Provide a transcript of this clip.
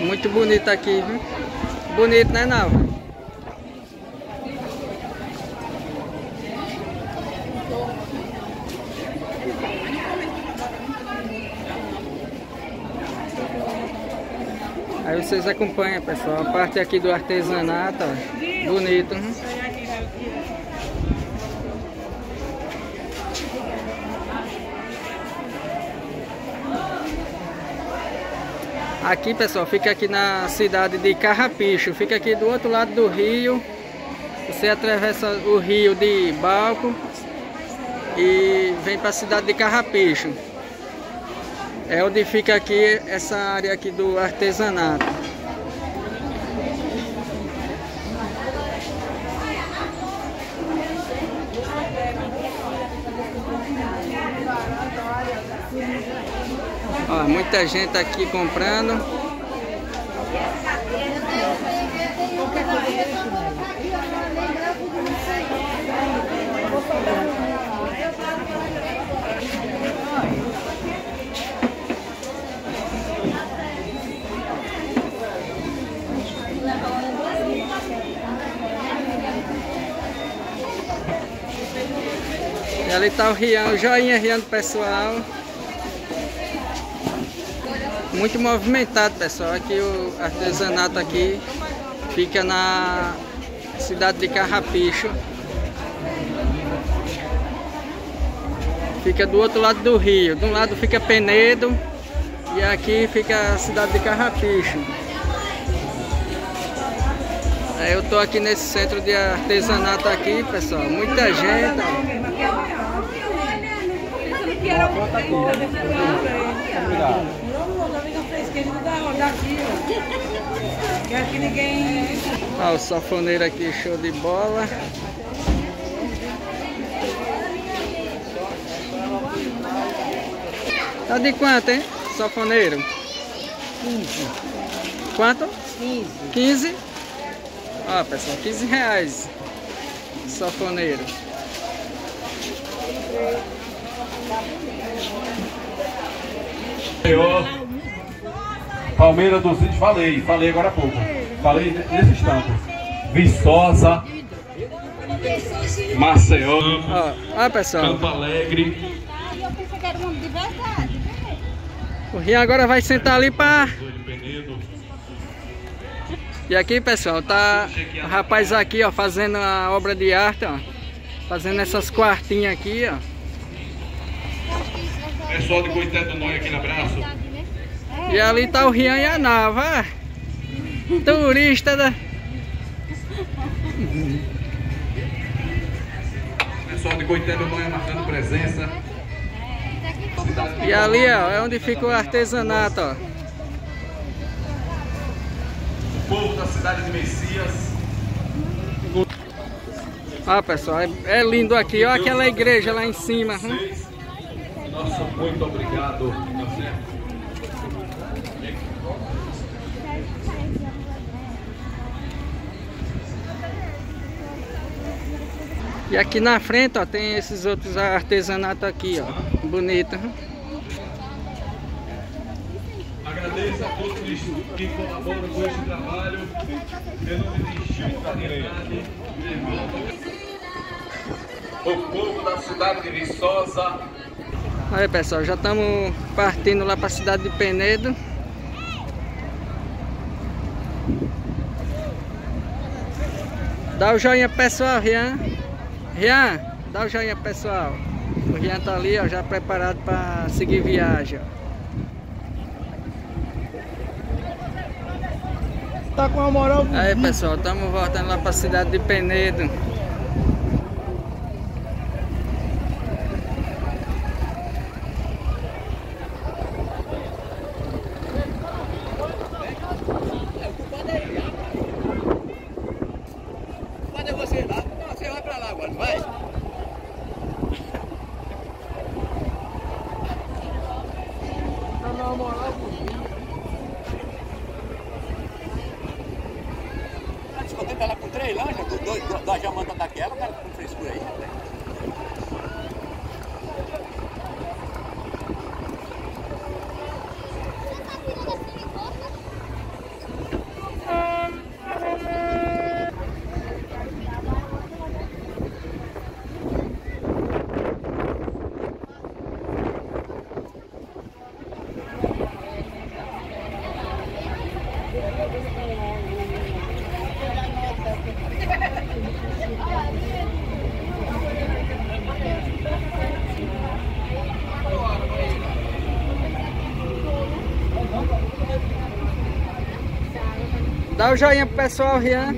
Muito bonito aqui, viu? Bonito, né, Nalva? Aí vocês acompanham, pessoal, a parte aqui do artesanato, ó. bonito. Hein? Aqui, pessoal, fica aqui na cidade de Carrapicho. Fica aqui do outro lado do rio. Você atravessa o rio de Balco e vem para a cidade de Carrapicho. É onde fica aqui essa área aqui do artesanato. Ó, muita gente aqui comprando. E ali tá o Rian, o joinha Rian do pessoal. Muito movimentado, pessoal. Aqui o artesanato aqui fica na cidade de Carrapicho. Fica do outro lado do rio. De um lado fica Penedo e aqui fica a cidade de Carrapicho. Eu tô aqui nesse centro de artesanato aqui, pessoal. Muita gente. Ó. Olha o safoneiro aqui, show de bola. Tá de quanto, hein? Safoneiro? 15. Quanto? 15. 15? Ó, pessoal, 15 reais. Safoneiro. Senhor. Palmeiras do Cid, falei, falei agora há pouco. Falei nesse instante. Viçosa, Maceió, Ó, ó pessoal. Campo Alegre. eu pensei que era um de verdade. O Rian agora vai sentar ali pra... E aqui, pessoal, tá o rapaz aqui, ó, fazendo a obra de arte, ó. Fazendo essas quartinhas aqui, ó. Pessoal de Coité do Nóia aqui no abraço. E ali tá o Rian e a Nava. Turista da... Pessoal de Coité do Nóia marcando presença. E ali, ó, é onde fica o artesanato, ó. Povo da cidade de Messias. Ó, pessoal, é, é lindo aqui. Ó aquela igreja lá em cima. Hum. Nosso muito obrigado. E aqui na frente, ó, tem esses outros artesanatos aqui, ó. Bonito. hum. Todos que colaboram com trabalho. Nome de Chico. O povo da cidade de Viçosa. Aí, pessoal, já estamos partindo lá para a cidade de Penedo. Dá o joinha pessoal, Rian. Rian, dá o joinha pessoal. O Rian tá ali, ó, já preparado para seguir viagem. ó. Tá com a moral Aí, pessoal, estamos voltando lá para a cidade de Penedo. Cadê você lá? Não, você vai pra lá agora, vai. uma moral Tá descontente ela com três lanchas, do- do- da jamanta daquela, cara com frescura aí. Dá o joinha pro pessoal, Rian.